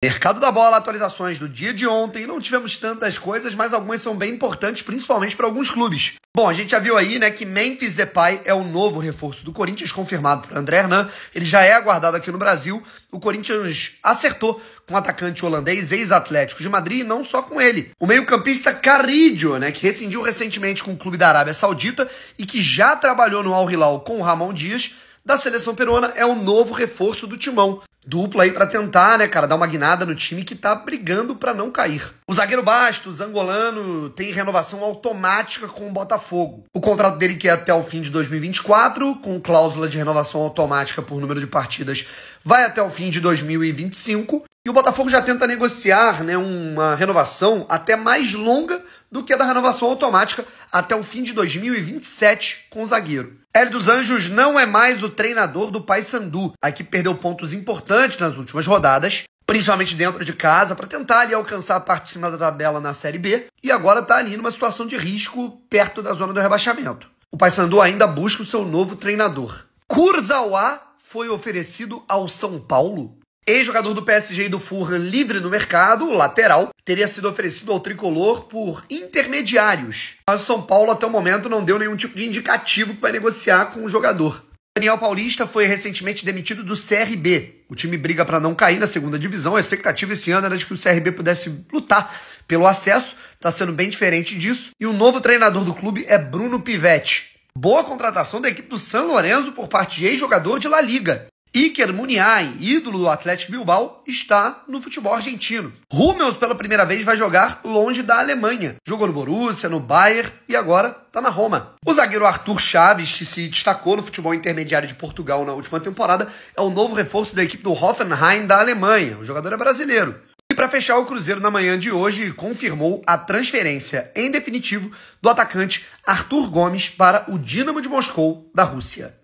Mercado da bola, atualizações do dia de ontem. Não tivemos tantas coisas, mas algumas são bem importantes, principalmente para alguns clubes. Bom, a gente já viu aí, né, que Memphis Depay é o novo reforço do Corinthians, confirmado por André Hernan. Ele já é aguardado aqui no Brasil. O Corinthians acertou com o atacante holandês, ex-atlético de Madrid, e não só com ele. O meio-campista Carrillo, né, que rescindiu recentemente com o clube da Arábia Saudita e que já trabalhou no Al Hilal com o Ramon Dias, da seleção peruana, é o novo reforço do timão dupla aí para tentar, né, cara, dar uma guinada no time que tá brigando para não cair. O zagueiro Bastos, angolano, tem renovação automática com o Botafogo. O contrato dele que é até o fim de 2024, com cláusula de renovação automática por número de partidas, vai até o fim de 2025. E o Botafogo já tenta negociar, né, uma renovação até mais longa do que da renovação automática até o fim de 2027 com o zagueiro. Hélio dos Anjos não é mais o treinador do Paysandu. A equipe perdeu pontos importantes nas últimas rodadas, principalmente dentro de casa, para tentar ali alcançar a parte final da tabela na Série B, e agora está ali numa situação de risco perto da zona do rebaixamento. O Paysandu ainda busca o seu novo treinador. Kurzawa foi oferecido ao São Paulo Ex-jogador do PSG e do Fulham livre no mercado, lateral, teria sido oferecido ao tricolor por intermediários. Mas o São Paulo até o momento não deu nenhum tipo de indicativo para negociar com o jogador. Daniel Paulista foi recentemente demitido do CRB. O time briga para não cair na segunda divisão. A expectativa esse ano era de que o CRB pudesse lutar pelo acesso. Está sendo bem diferente disso. E o novo treinador do clube é Bruno Pivetti. Boa contratação da equipe do San Lorenzo por parte de ex-jogador de La Liga. Iker Muniain, ídolo do Atlético Bilbao, está no futebol argentino. Hummels, pela primeira vez, vai jogar longe da Alemanha. Jogou no Borussia, no Bayern e agora está na Roma. O zagueiro Arthur Chaves, que se destacou no futebol intermediário de Portugal na última temporada, é o novo reforço da equipe do Hoffenheim da Alemanha. O jogador é brasileiro. E para fechar, o Cruzeiro na manhã de hoje confirmou a transferência em definitivo do atacante Arthur Gomes para o Dinamo de Moscou da Rússia.